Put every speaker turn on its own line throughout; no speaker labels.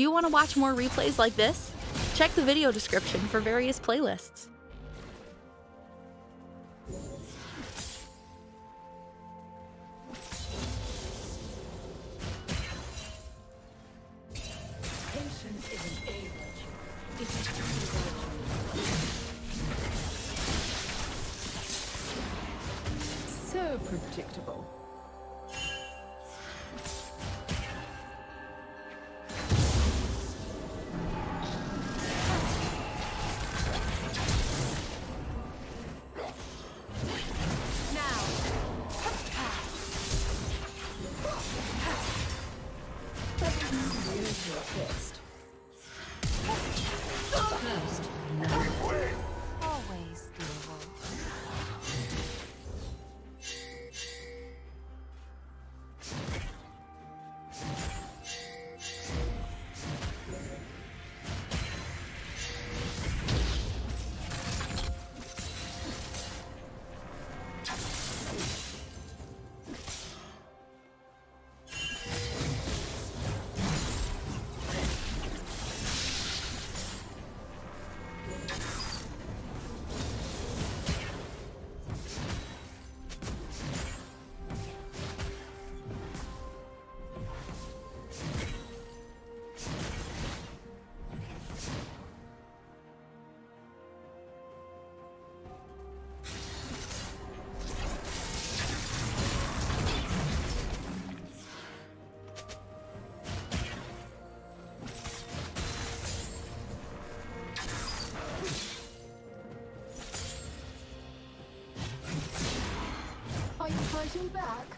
Do you want to watch more replays like this? Check the video description for various playlists.
So predictable.
Fighting back?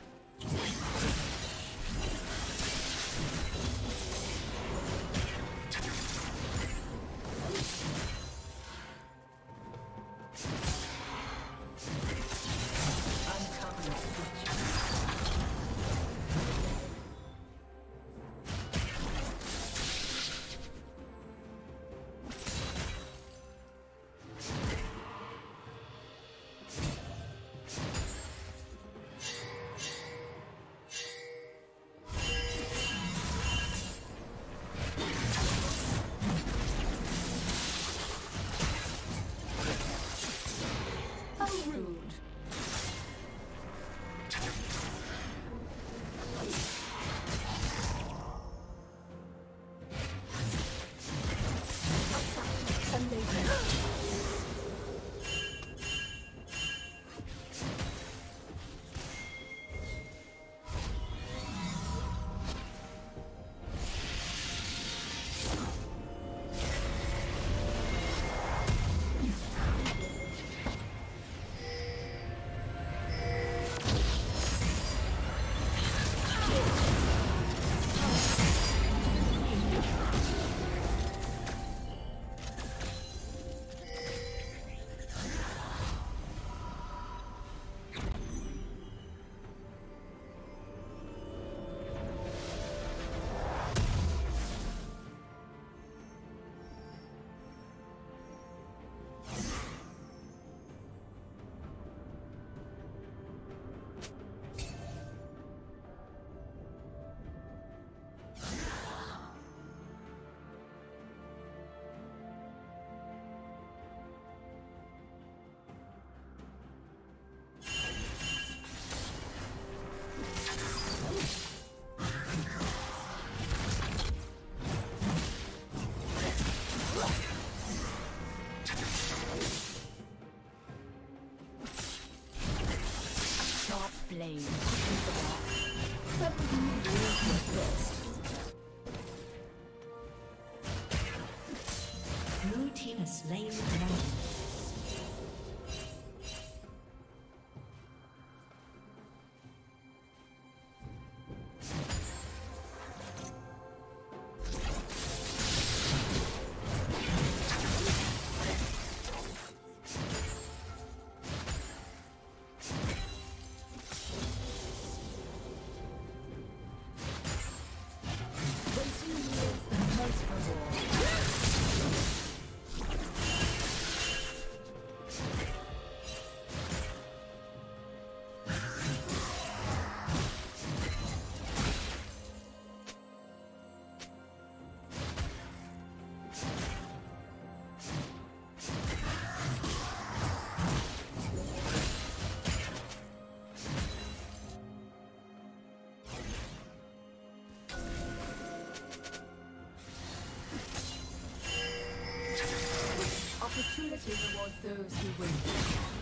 Opportunity rewards those who win.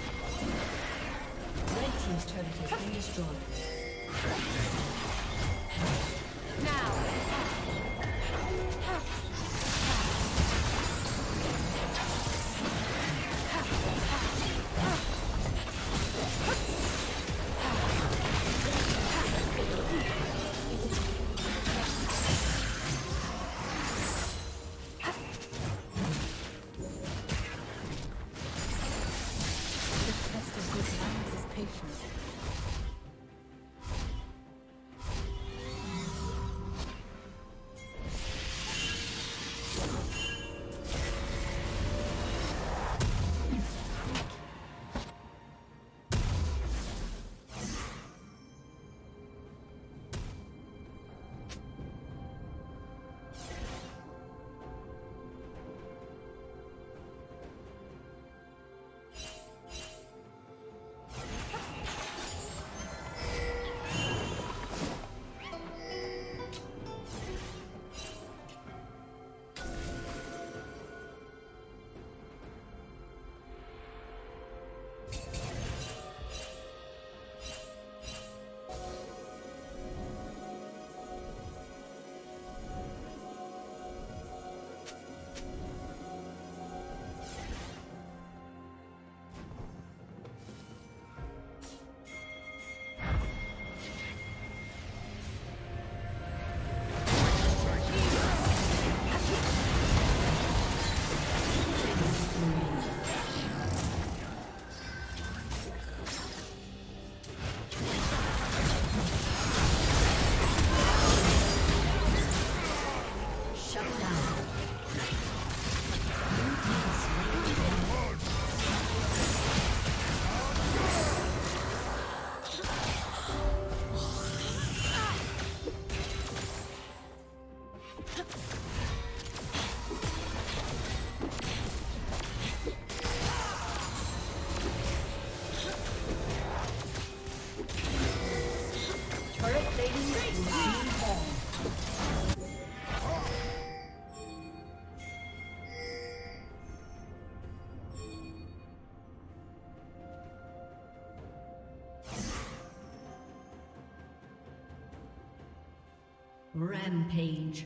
Rampage.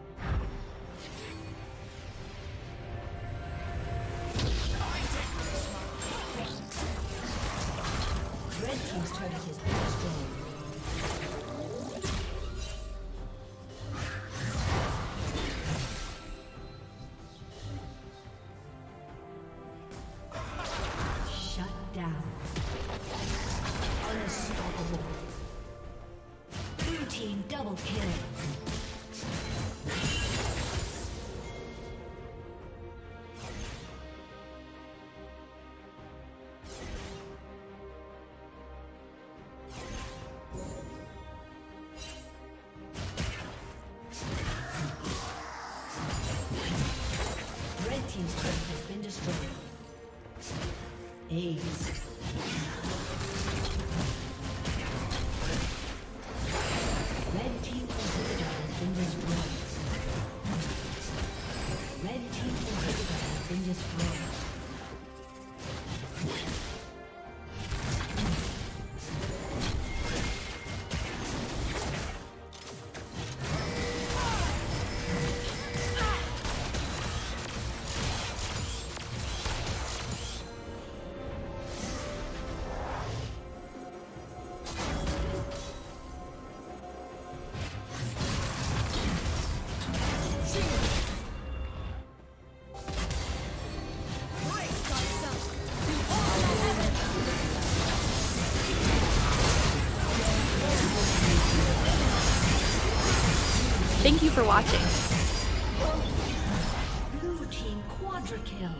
Thank you for watching.
Blue team quadra kill.